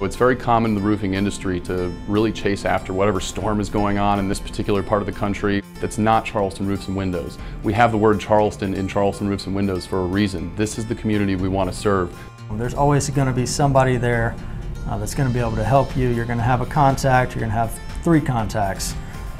It's very common in the roofing industry to really chase after whatever storm is going on in this particular part of the country that's not Charleston Roofs and Windows. We have the word Charleston in Charleston Roofs and Windows for a reason. This is the community we want to serve. There's always going to be somebody there uh, that's going to be able to help you. You're going to have a contact, you're going to have three contacts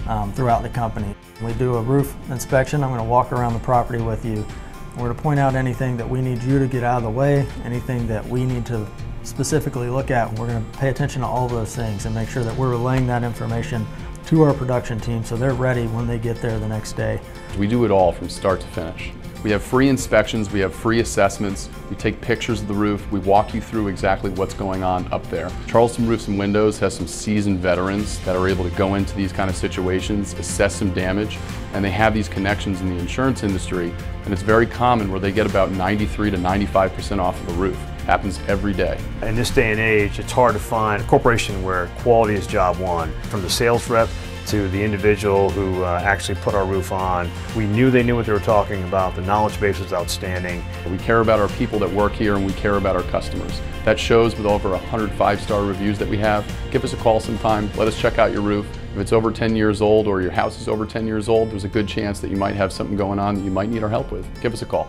um, throughout the company. We do a roof inspection. I'm going to walk around the property with you. We're going to point out anything that we need you to get out of the way, anything that we need to specifically look at. We're going to pay attention to all those things and make sure that we're relaying that information to our production team so they're ready when they get there the next day. We do it all from start to finish. We have free inspections, we have free assessments, we take pictures of the roof, we walk you through exactly what's going on up there. Charleston Roofs and Windows has some seasoned veterans that are able to go into these kind of situations, assess some damage, and they have these connections in the insurance industry, and it's very common where they get about 93 to 95% off of the roof. Happens every day. In this day and age, it's hard to find a corporation where quality is job one. From the sales rep to the individual who uh, actually put our roof on. We knew they knew what they were talking about. The knowledge base was outstanding. We care about our people that work here and we care about our customers. That shows with over 100 five-star reviews that we have. Give us a call sometime. Let us check out your roof. If it's over 10 years old or your house is over 10 years old, there's a good chance that you might have something going on that you might need our help with. Give us a call.